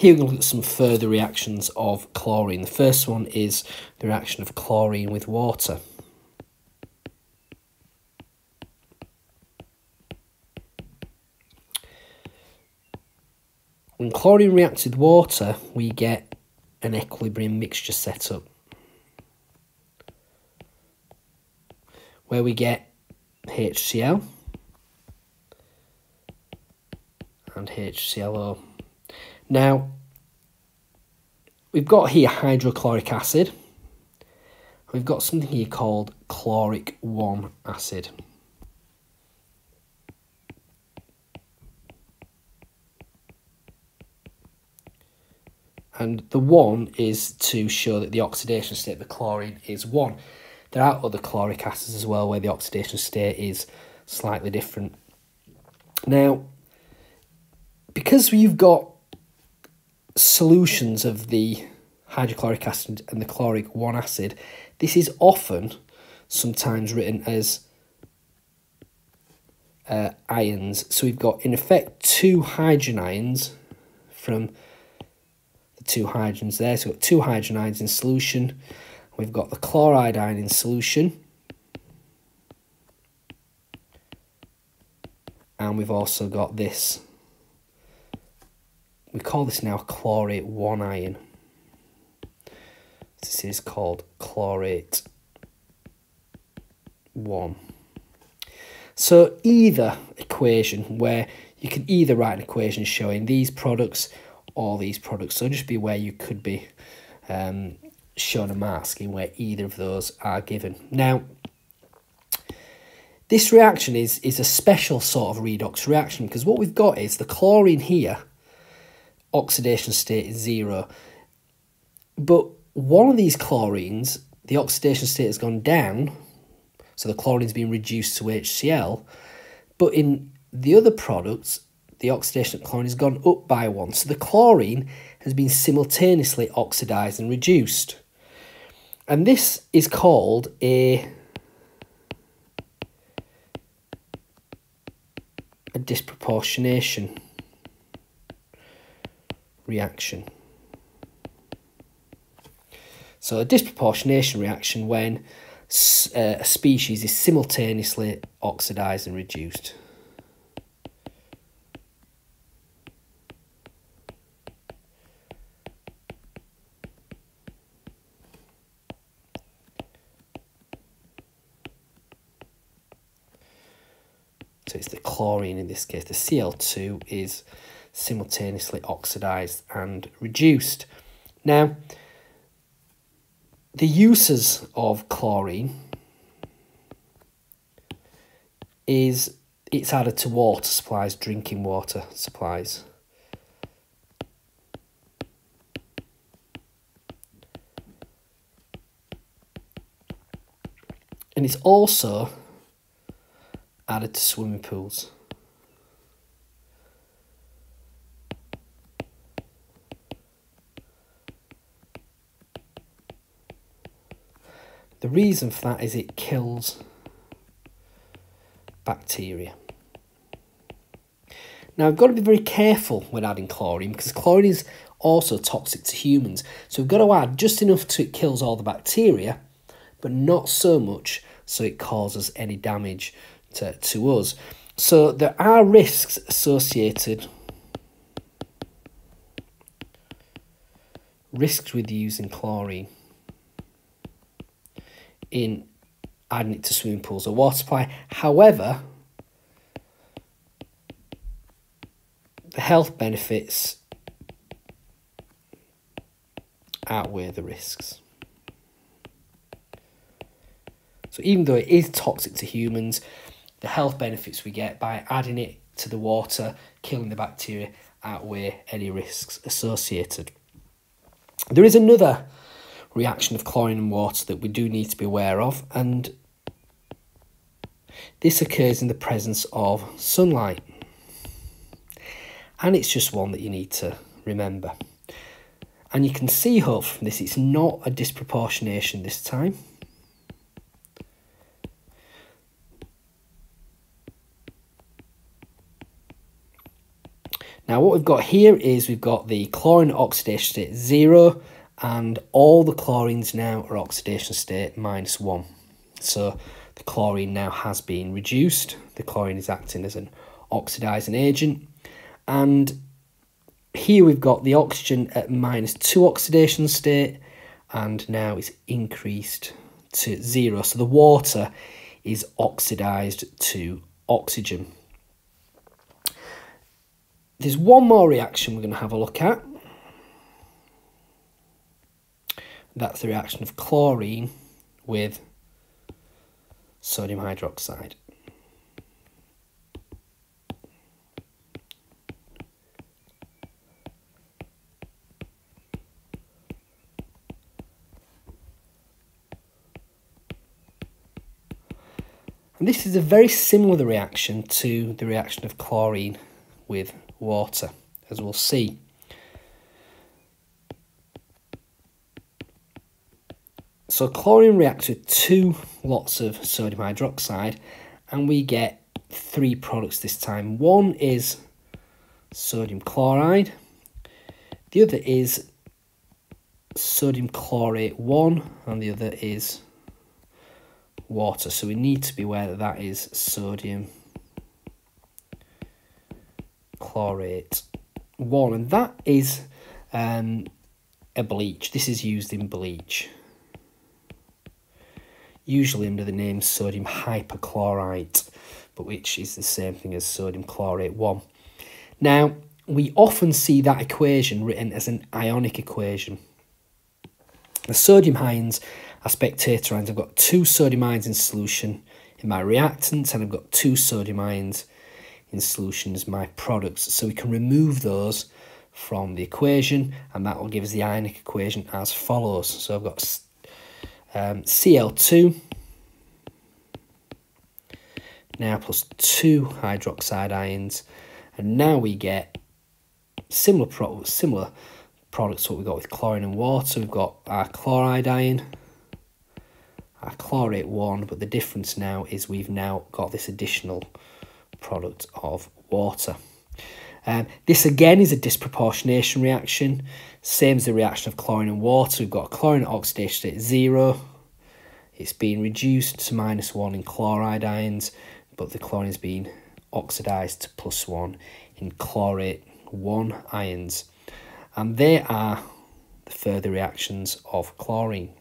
Here we're going to look at some further reactions of chlorine. The first one is the reaction of chlorine with water. When chlorine reacts with water, we get an equilibrium mixture set up. Where we get HCl and HClO. Now, we've got here hydrochloric acid. We've got something here called chloric 1 acid. And the 1 is to show that the oxidation state of the chlorine is 1. There are other chloric acids as well where the oxidation state is slightly different. Now, because you've got solutions of the hydrochloric acid and the chloric 1 acid, this is often sometimes written as uh, ions. So we've got, in effect, two hydrogen ions from the two hydrogens there. So we've got two hydrogen ions in solution. We've got the chloride ion in solution. And we've also got this we call this now chlorate 1 ion. This is called chlorate 1. So either equation where you can either write an equation showing these products or these products. So just be aware you could be um, shown a mask in where either of those are given. Now, this reaction is, is a special sort of redox reaction because what we've got is the chlorine here oxidation state is zero. But one of these chlorines, the oxidation state has gone down, so the chlorine's been reduced to HCl. But in the other products, the oxidation of chlorine has gone up by one. So the chlorine has been simultaneously oxidized and reduced. And this is called a, a disproportionation reaction. So a disproportionation reaction when uh, a species is simultaneously oxidized and reduced. So it's the chlorine in this case. The Cl2 is simultaneously oxidized and reduced. Now, the uses of chlorine is it's added to water supplies, drinking water supplies. And it's also added to swimming pools. The reason for that is it kills bacteria. Now, I've got to be very careful when adding chlorine because chlorine is also toxic to humans. So we've got to add just enough to it kills all the bacteria, but not so much so it causes any damage to, to us. So there are risks associated risks with using chlorine in adding it to swimming pools or water supply. However, the health benefits outweigh the risks. So even though it is toxic to humans, the health benefits we get by adding it to the water, killing the bacteria, outweigh any risks associated. There is another reaction of chlorine and water that we do need to be aware of, and this occurs in the presence of sunlight. And it's just one that you need to remember. And you can see, hopefully, from this, it's not a disproportionation this time. Now what we've got here is we've got the chlorine oxidation state 0 and all the chlorines now are oxidation state minus 1. So the chlorine now has been reduced. The chlorine is acting as an oxidizing agent. And here we've got the oxygen at minus 2 oxidation state and now it's increased to 0. So the water is oxidized to oxygen. There's one more reaction we're going to have a look at. That's the reaction of chlorine with sodium hydroxide. And this is a very similar reaction to the reaction of chlorine with water, as we'll see. So chlorine reacts with two lots of sodium hydroxide and we get three products this time. One is sodium chloride, the other is sodium chlorate 1 and the other is water. So we need to be aware that that is sodium chlorate 1 and that is um, a bleach. This is used in bleach usually under the name sodium hypochlorite, but which is the same thing as sodium chlorate 1. Now, we often see that equation written as an ionic equation. The sodium ions are spectator ions. I've got two sodium ions in solution in my reactants, and I've got two sodium ions in solution as my products. So we can remove those from the equation, and that will give us the ionic equation as follows. So I've got um, Cl2 now plus two hydroxide ions and now we get similar pro similar products what we got with chlorine and water. We've got our chloride ion our chlorate one but the difference now is we've now got this additional product of water um, this again is a disproportionation reaction, same as the reaction of chlorine and water. We've got chlorine at oxidation state 0. It's being reduced to minus 1 in chloride ions, but the chlorine has been oxidised to plus 1 in chlorate 1 ions. And they are the further reactions of chlorine.